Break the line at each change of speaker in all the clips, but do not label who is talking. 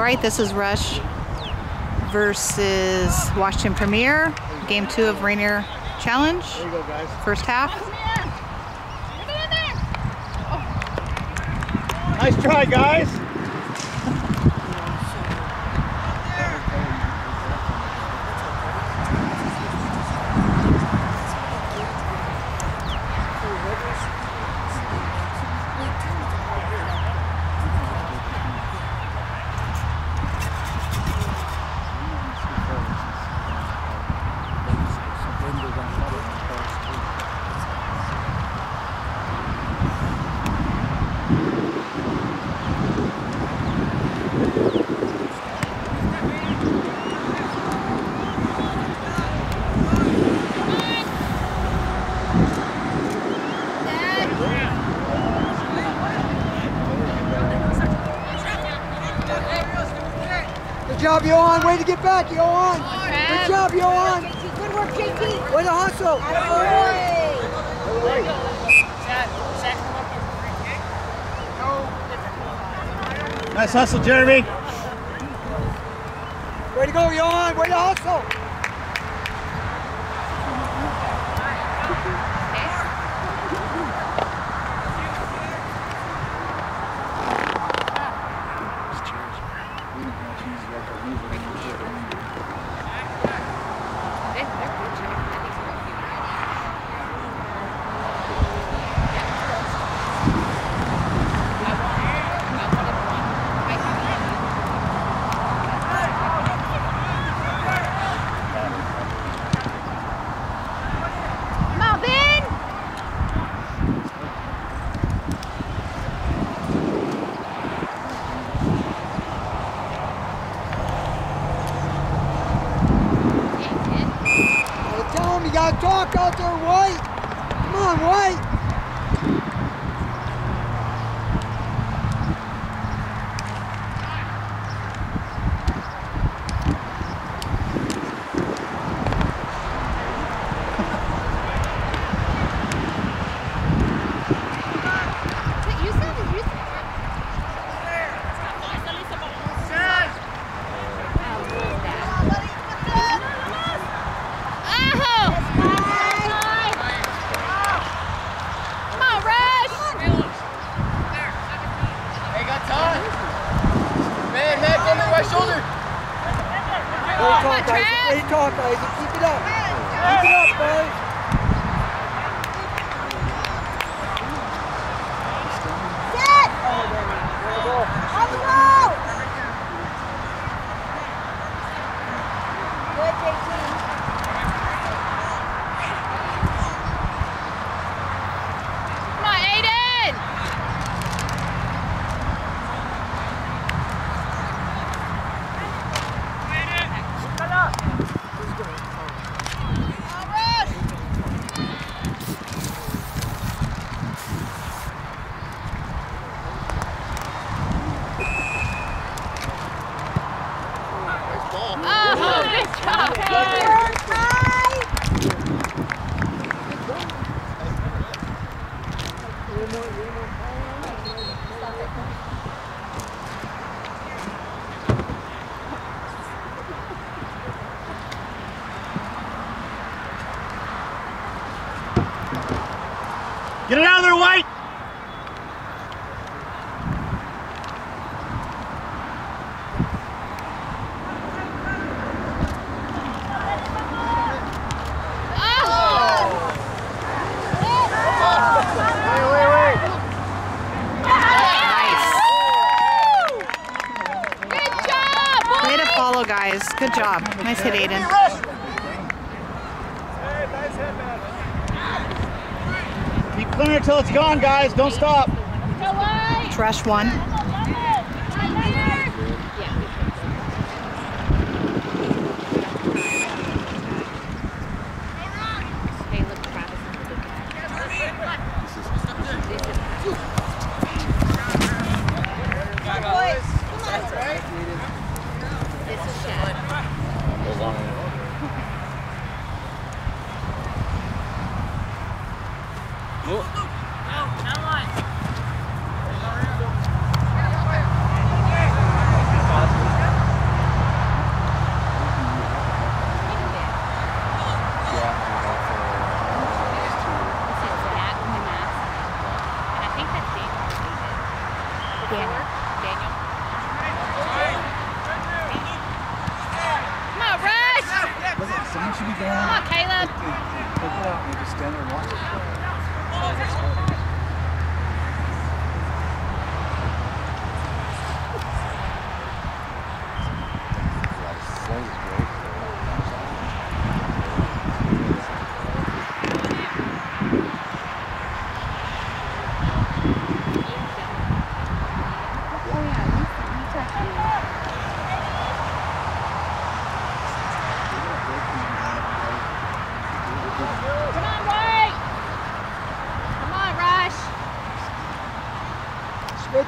All right, this is Rush versus Washington Premier, game two of Rainier Challenge. First half.
Nice try, guys.
Good job, Johan. Way to get back, Johan. Good job, Johan.
Good work, JT.
Way to hustle.
Nice hustle, Jeremy.
Way to go, Johan. Way to hustle.
Come on, Ben.
Gotta talk out there, White. Come on, White.
Good job.
Nice hit, Aiden.
Keep clearing until it's gone, guys. Don't stop.
Trash one.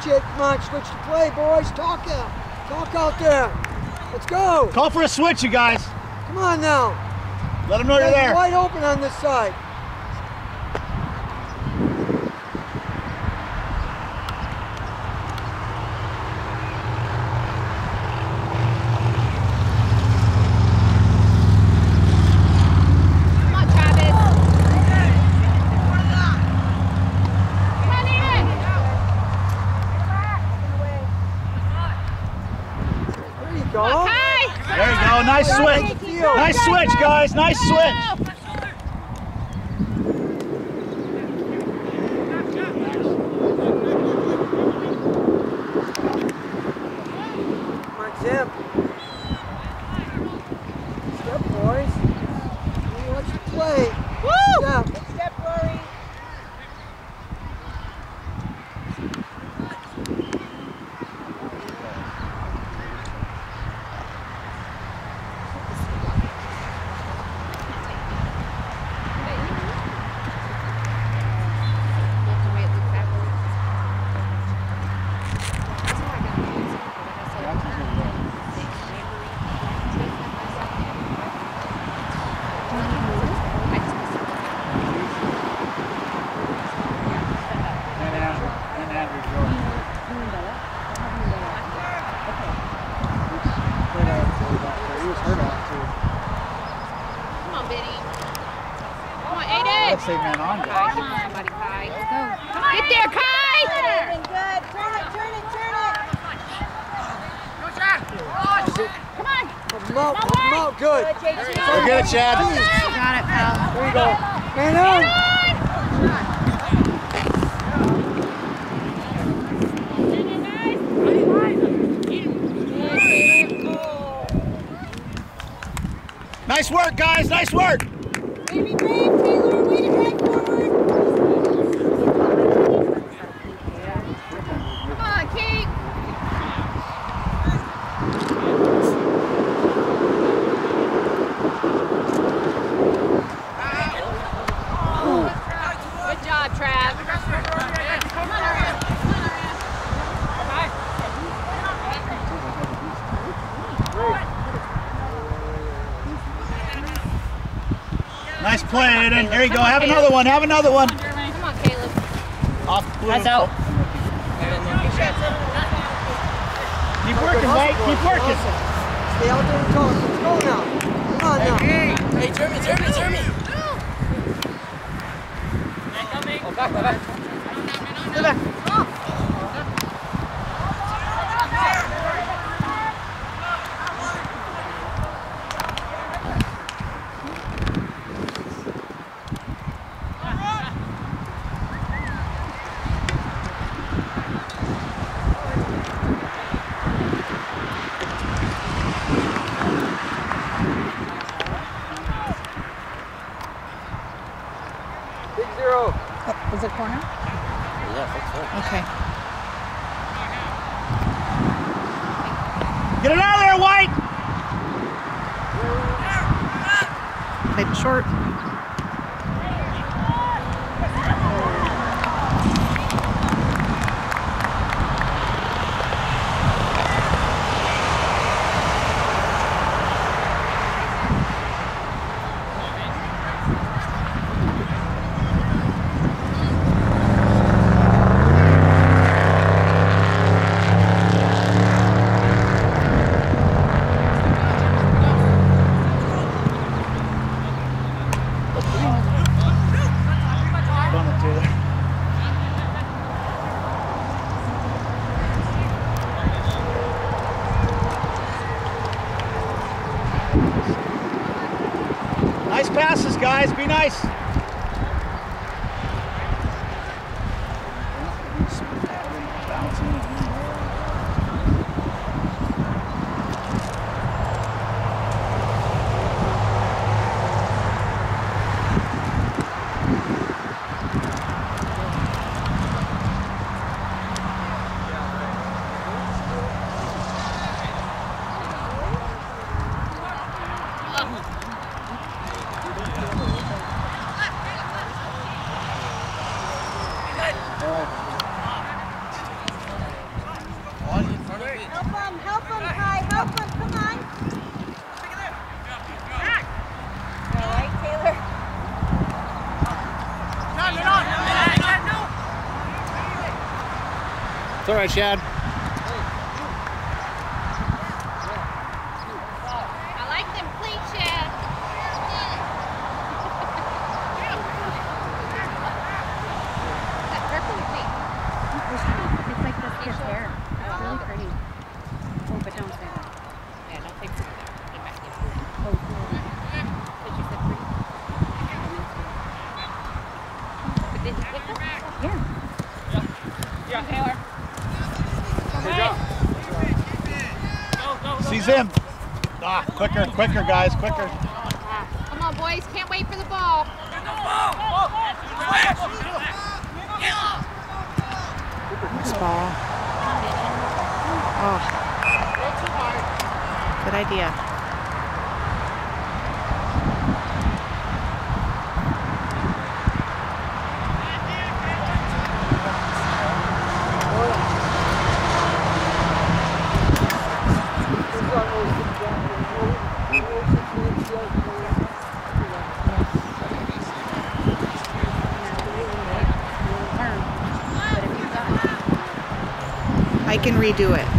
Switch it. Come on, switch the play, boys. Talk out. Talk out there. Let's go.
Call for a switch, you guys.
Come on now.
Let them know you're
Guys,
there.
Wide open on this side.
Come on, Travis. Come on, Ian.
There you
Come
go.
on, Kai.
There you go. Nice switch. Nice switch, guys. Nice switch.
Come on, Zim. Step, boys. We want you to play. Step. Step, Rory.
And Andrew. And Andrew Jordan. He was hurt out too.
Come on, Benny. Come on, Aiden.
Let's say man on.
Kai, come on, somebody, Kai. Get there, Kai.
Good. Turn it, turn it, turn it.
Come on.
Pump 'em out. Pump 'em out. Good.
We're good, Chad.
Got it, pal.
There you go. Man on.
Nice work, guys. Nice work.
Baby brave, Taylor. Way to drive forward.
Come on, Keith. Good job, Trav.
Nice play, Aiden. There you go. Have another one. Have another one.
Come on, Caleb.
Off blue.
That's out.
Keep working, Mike. Keep working.
Stay out there and talk. Let's go now. Come on now.
Hey, Jeremy, Jeremy, Jeremy.
Big
Nice.
all right,
Chad.
Quicker, guys, quicker.
Come on, boys. Can't wait for the ball.
Nice ball. Oh. Good idea. redo it.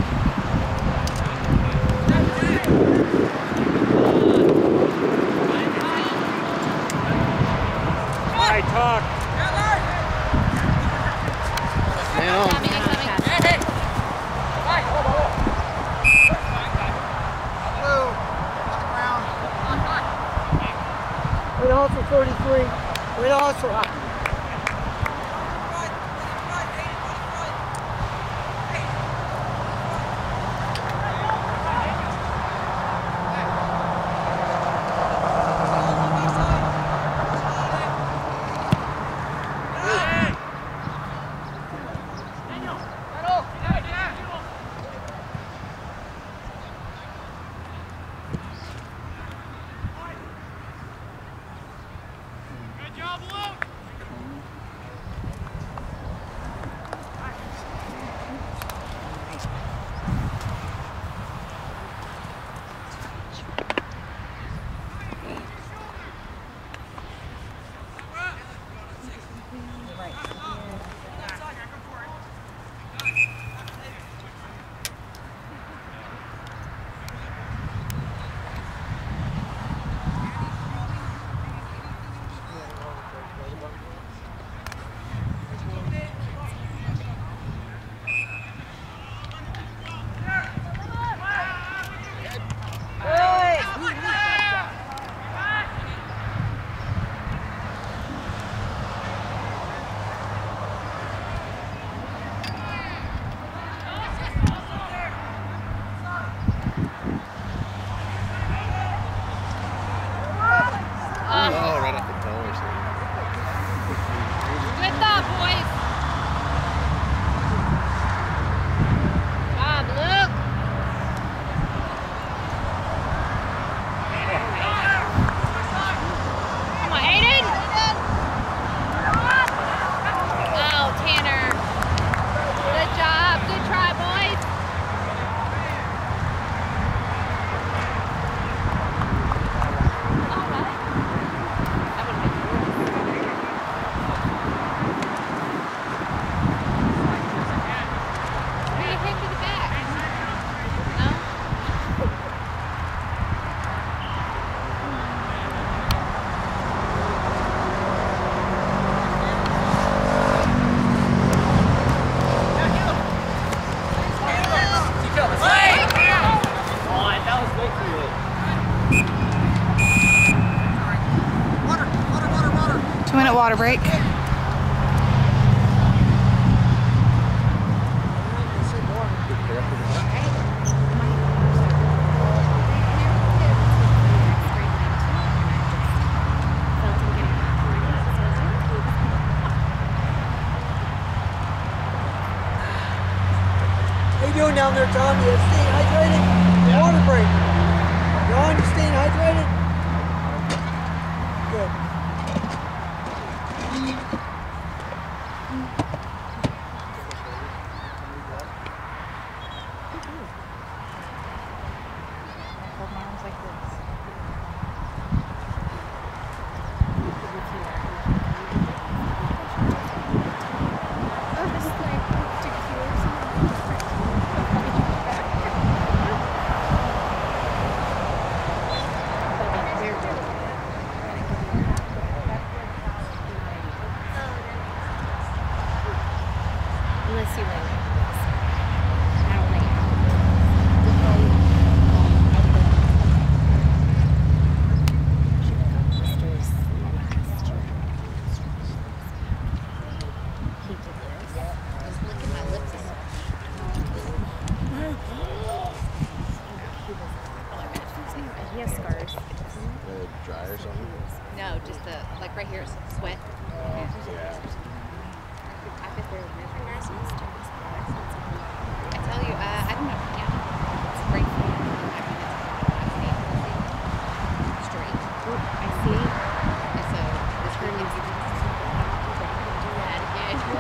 water break.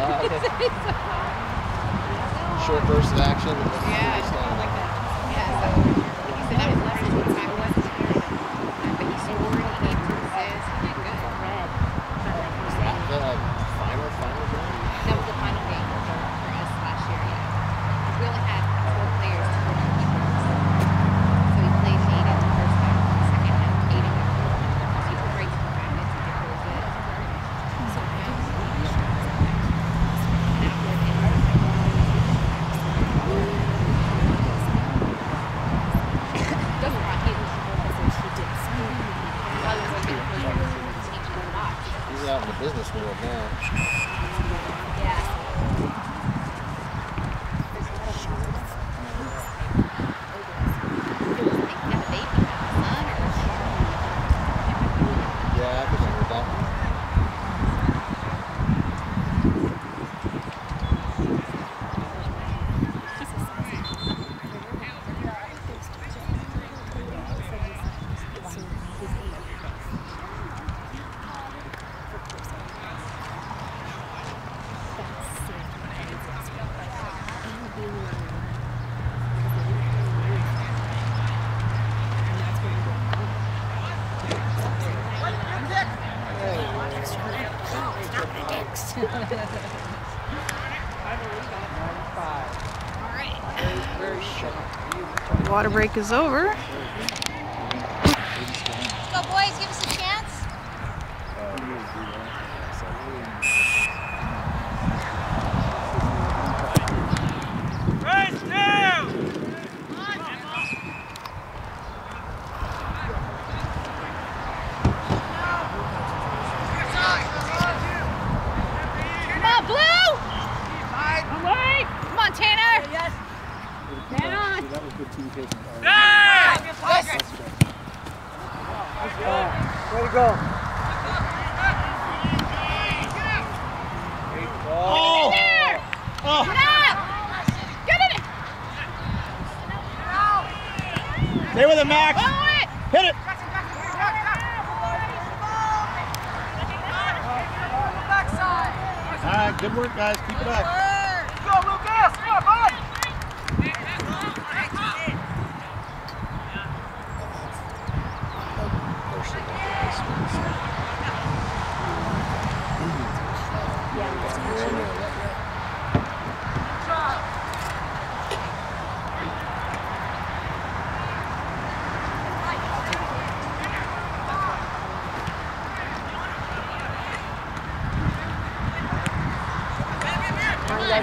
Uh,
okay. Short burst of action.
Yeah, like that. Yeah, so.
water break is over.
team taking it. Yes! Yes! Nice ball.
Way to go.
Stay with it, Max. Hit it! All right, good work, guys. Keep it up.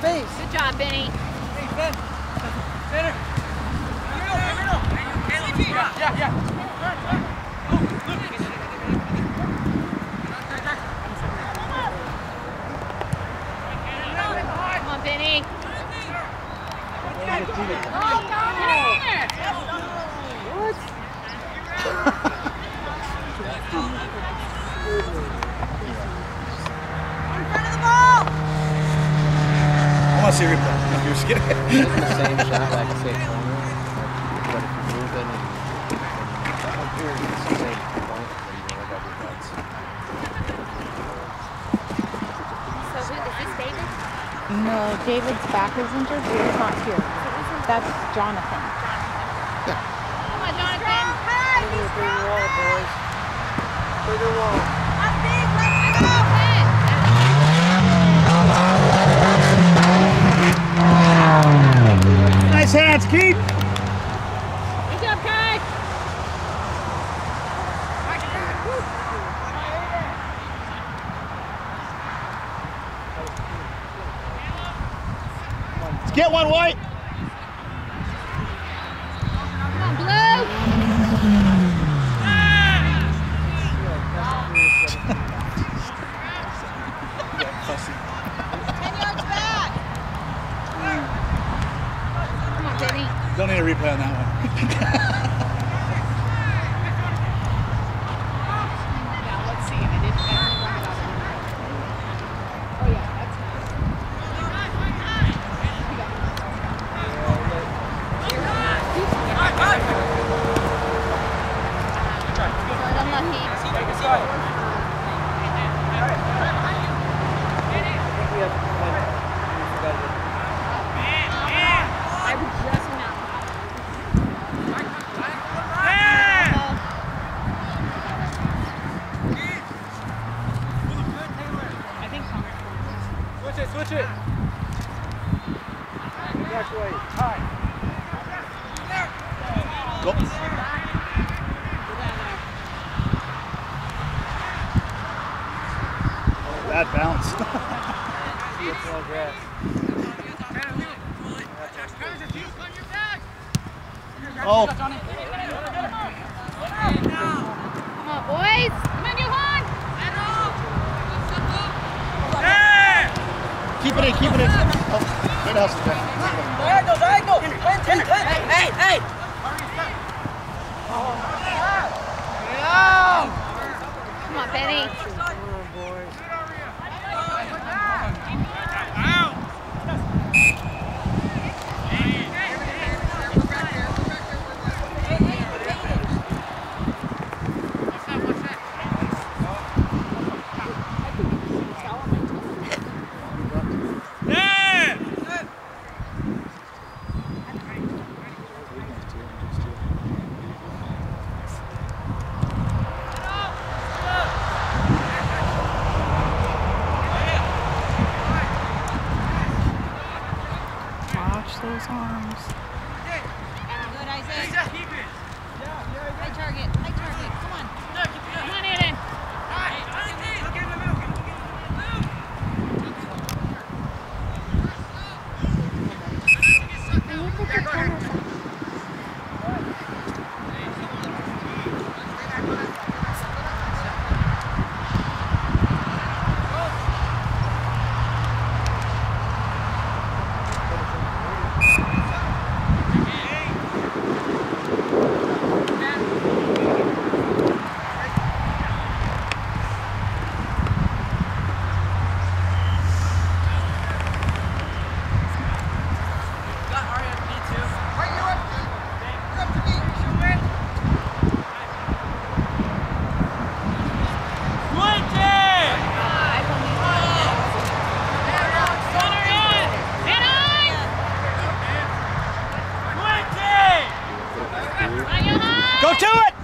Give him that space.
Good job, Benny. Come on, Benny. Get in there.
In front of the ball.
I want to see a replay. No, you're just kidding.
the same shot, like say corner, but if you move it and up here, it's the same point where you work out your butts.
So who, is this David?
No, David's back is injured, but he's not here. That's Jonathan.
Come on, Jonathan.
High. Be strong.
wall, boys. Bigger wall.
Up big. Let's go.
Nice hands, Keith.
Good job, Kai.
Let's get one, White.
Come on, Blue.
Ten yards back.
Benny.
Don't need a replay on that one.
Yeah, let's see. I didn't. I only learned about it. Oh yeah, that's unlucky.
I think we have we forgot it.
I was just now. I think
Switch it, switch it. Back way. High.
Go. Bad bounce.
It's all grass.
Oh,
Come on, boys. Come on, Johan.
keep it in, keep it in. Oh, good hustle.
Diagonal, diagonal. Ten. Hey, hey.
Come on, Benny.
Go to it!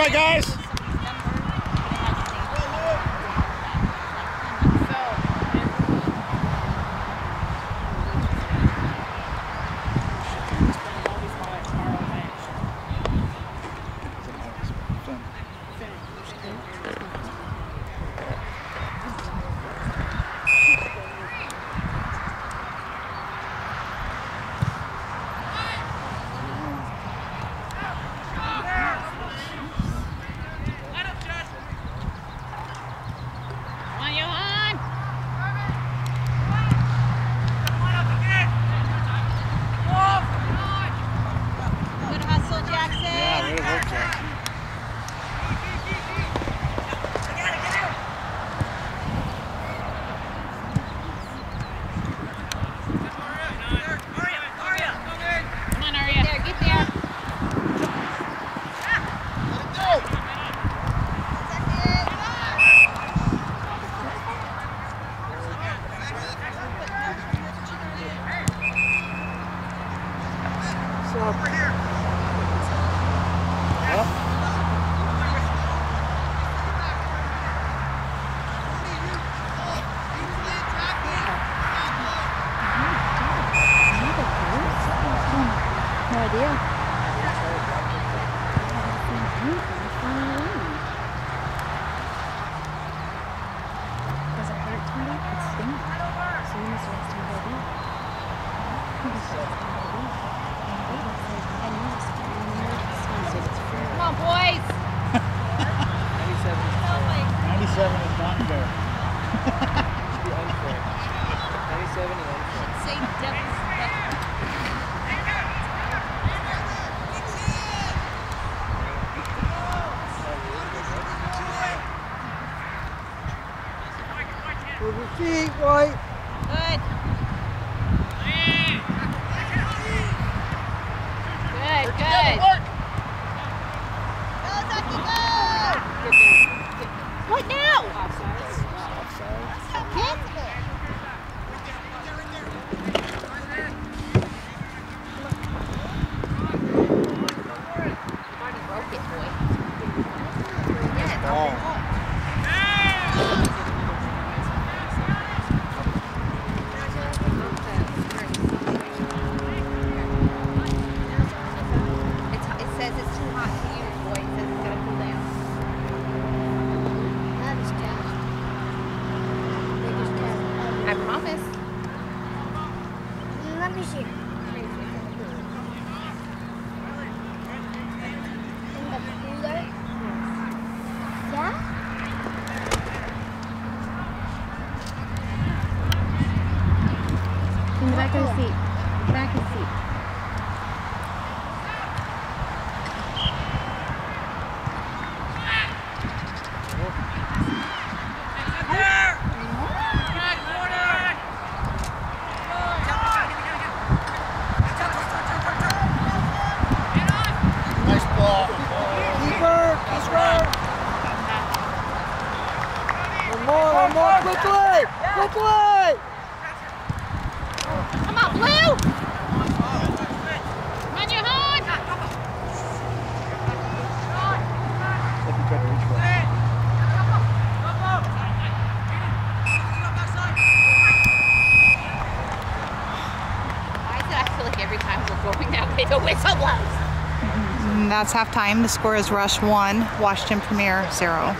Alright, right, guys.
with your
feet, right?
Good. Good, good. Go, Zaki, go! What now?
Offside.
Offside. Back in the
seat. Back in the seat.
that's halftime. The score is Rush 1, Washington Premier 0.